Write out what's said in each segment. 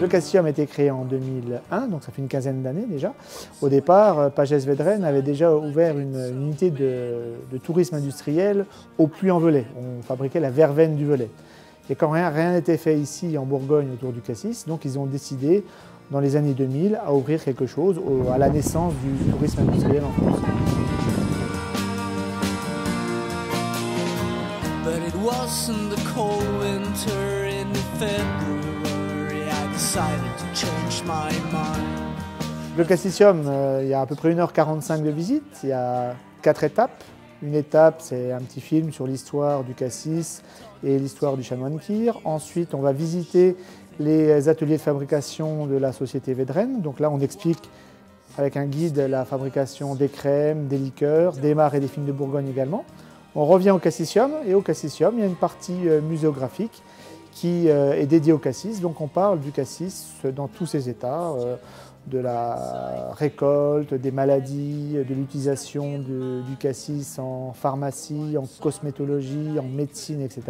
Le Cassium a été créé en 2001, donc ça fait une quinzaine d'années déjà. Au départ, euh, Pagès Vedren avait déjà ouvert une, unité de, tourisme industriel au Puy-en-Velay. On fabriquait la verveine du Velay. Et quand rien n'était fait ici en Bourgogne autour du cassis, donc ils ont décidé dans les années 2000 à ouvrir quelque chose à la naissance du tourisme industriel en France. Le Cassisium, euh, il y a à peu près 1h45 de visite, il y a quatre étapes. Une étape, c'est un petit film sur l'histoire du cassis et l'histoire du chanoine Kir. Ensuite, on va visiter les ateliers de fabrication de la société Vedren. Donc là, on explique avec un guide la fabrication des crèmes, des liqueurs, des mares et des films de Bourgogne également. On revient au Cassisium et au Cassisium, il y a une partie euh, muséographique qui euh, est dédiée au cassis. Donc on parle du cassis dans tous ses états, euh, de la récolte, des maladies, de l'utilisation du cassis en pharmacie, en cosmétologie, en médecine, etc.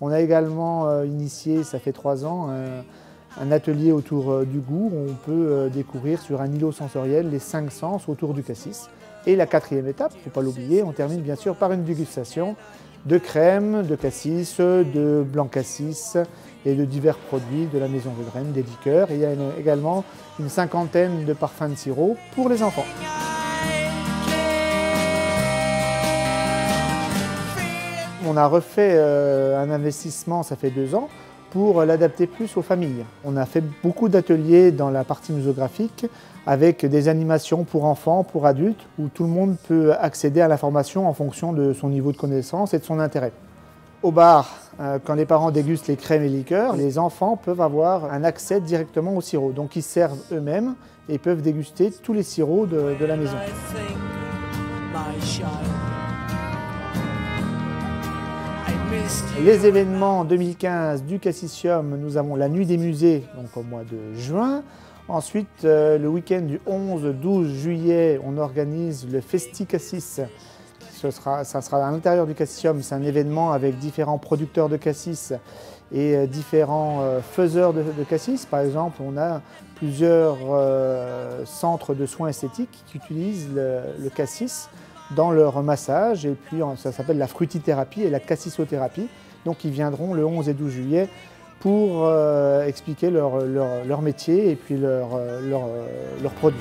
On a également initié, ça fait trois ans, un, atelier autour du goût où on peut découvrir sur un îlot sensoriel les cinq sens autour du cassis. Et la quatrième étape, il ne faut pas l'oublier, on termine bien sûr par une dégustation de crème, de cassis, de blanc cassis et de divers produits de la maison Vedren, des liqueurs. Il y a également une cinquantaine de parfums de sirop pour les enfants. On a refait euh, un investissement, ça fait deux ans, pour l'adapter plus aux familles. On a fait beaucoup d'ateliers dans la partie muséographique avec des animations pour enfants, pour adultes, où tout le monde peut accéder à l'information en fonction de son niveau de connaissance et de son intérêt. Au bar, euh, quand les parents dégustent les crèmes et liqueurs, les enfants peuvent avoir un accès directement au sirop. Donc ils servent eux-mêmes et peuvent déguster tous les sirops de, de la maison. Les événements 2015 du Cassisium, nous avons la nuit des musées, donc au mois de juin. Ensuite, euh, le week-end du 11-12 juillet, on organise le Festi Cassis. Ce sera, ça sera à l'intérieur du Cassisium. C'est un événement avec différents producteurs de cassis et euh, différents euh, faiseurs de, cassis. Par exemple, on a plusieurs centres de soins esthétiques qui utilisent le cassis dans leur massage. Et puis ça s'appelle la frutithérapie et la cassisothérapie. Donc ils viendront le 11 et 12 juillet pour euh, expliquer leur, leur, métier et puis leurs leur, leur produits.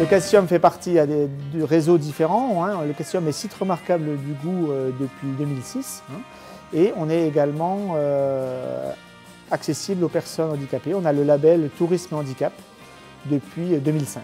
Le Cassium fait partie à des, de réseaux différents. Hein. Le Cassium est site remarquable du goût euh, depuis 2006. Hein. Et on est également euh, accessible aux personnes handicapées. On a le label Tourisme Handicap depuis 2005.